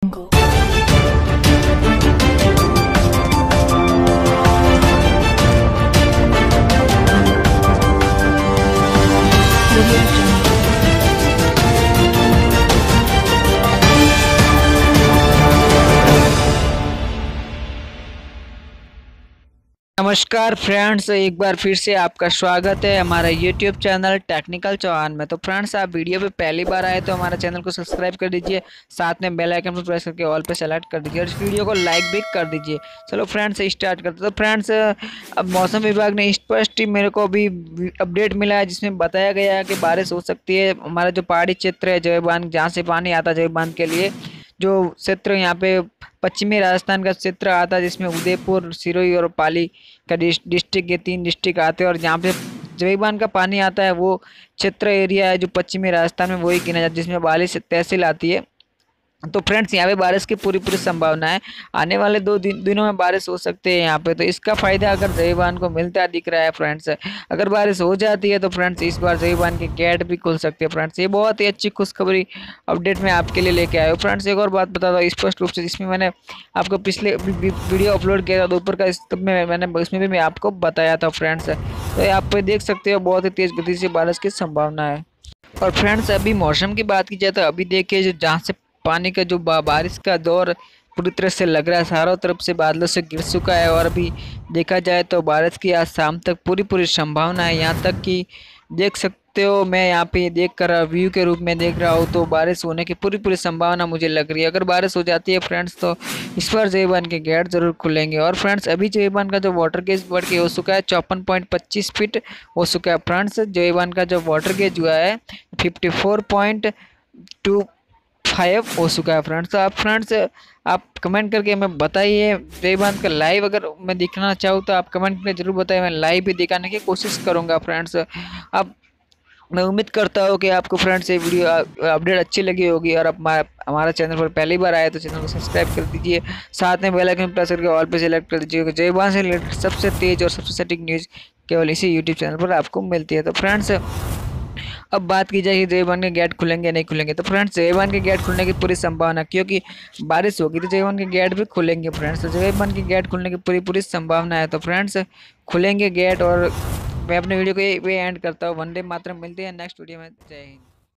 Jungle. नमस्कार friends, एक बार फिर से आपका स्वागत है हमारा यूट्यूब चैनल टेक्निकल चौहान में। तो फ्रेंड्स, आप वीडियो पे पहली बार आए तो हमारे चैनल को सब्सक्राइब कर दीजिए, साथ में बेल आइकन पर प्रेस करके ऑल पे सेलेक्ट कर दीजिए और इस वीडियो को लाइक भी कर दीजिए। चलो फ्रेंड्स स्टार्ट करते तो फ्रेंड्स, अब मौसम विभाग ने स्पष्ट मेरे को अभी अपडेट मिला है, जिसमें बताया गया है कि बारिश हो सकती है। हमारा जो पहाड़ी क्षेत्र है जय बाँध, जहाँ से पानी आता है जय बाँध के लिए जो क्षेत्र यहाँ पे पश्चिमी राजस्थान का क्षेत्र आता है, जिसमें उदयपुर, सिरोही और पाली का डिस्ट्रिक्ट, ये तीन डिस्ट्रिक्ट आते हैं। और जहाँ पे जवेबान का पानी आता है, वो क्षेत्र एरिया है जो पश्चिमी राजस्थान में वही गिना जाता है, जिसमें बारिश तहसील आती है। तो फ्रेंड्स, यहाँ पे बारिश की पूरी पूरी संभावना है। आने वाले दो दिन, दिनों में बारिश हो सकती है यहाँ पे तो इसका फ़ायदा अगर जयबान को मिलता दिख रहा है फ्रेंड्स, अगर बारिश हो जाती है तो फ्रेंड्स, इस बार जयबान के गेट भी खुल सकते हैं फ्रेंड्स। ये बहुत ही अच्छी खुशखबरी अपडेट मैं आपके लिए लेके आया हूँ। फ्रेंड्स, एक और बात बता दो, स्पष्ट रूप से जिसमें मैंने आपको पिछले वीडियो अपलोड किया था दोपहर का इस तब में, मैंने उसमें भी मैं आपको बताया था फ्रेंड्स। तो आप देख सकते हो, बहुत ही तेज़ गति से बारिश की संभावना है। और फ्रेंड्स, अभी मौसम की बात की जाए तो अभी देखिए जो जहाँ से पानी का जो बारिश का दौर पूरी तरह से लग रहा है चारों तरफ़ से बादलों से गिर चुका है और अभी देखा जाए तो बारिश की आज शाम तक पूरी पूरी संभावना है। यहाँ तक कि देख सकते हो, मैं यहाँ पे देख कर व्यू के रूप में देख रहा हूँ तो बारिश होने की पूरी पूरी संभावना मुझे लग रही है। अगर बारिश हो जाती है फ्रेंड्स तो इस बार जयबान के गेट ज़रूर खुलेंगे। और फ्रेंड्स, अभी जयबान का जो वाटर गेज बढ़ के हो चुका है, चौपन पॉइंट पच्चीस फीट हो चुका है फ्रेंड्स। जयबान का जो वाटर गेज हुआ है, fifty four point two five हो चुका है फ्रेंड्स। तो आप फ्रेंड्स, आप कमेंट करके हमें बताइए। जयबान का लाइव अगर मैं दिखाना चाहूँ तो आप कमेंट में ज़रूर बताइए। मैं लाइव भी दिखाने की कोशिश करूँगा फ्रेंड्स। अब मैं उम्मीद करता हूँ कि आपको फ्रेंड्स ये वीडियो अपडेट अच्छी लगी होगी और आप हमारा चैनल पर पहली बार आए तो चैनल को सब्सक्राइब कर दीजिए। साथ में बेल आइकन प्रेस करके ऑल पे सेलेक्ट कर दीजिए। जय जयबान से रिलेटेड सबसे तेज़ और सबसे सटीक न्यूज़ केवल इसी यूट्यूब चैनल पर आपको मिलती है। तो फ्रेंड्स अब बात की जाए जय जयवान के गेट खुलेंगे नहीं खुलेंगे तो फ्रेंड्स जयवान के गेट खुलने की पूरी संभावना, क्योंकि बारिश होगी तो जयवान के गेट भी खुलेंगे फ्रेंड्स तो जयवान के गेट खुलने की पूरी पूरी संभावना है तो फ्रेंड्स खुलेंगे गेट और मैं अपने वीडियो को ये एंड करता हूँ। वनडे मात्र मिलते हैं नेक्स्ट वीडियो में। जय हिंद।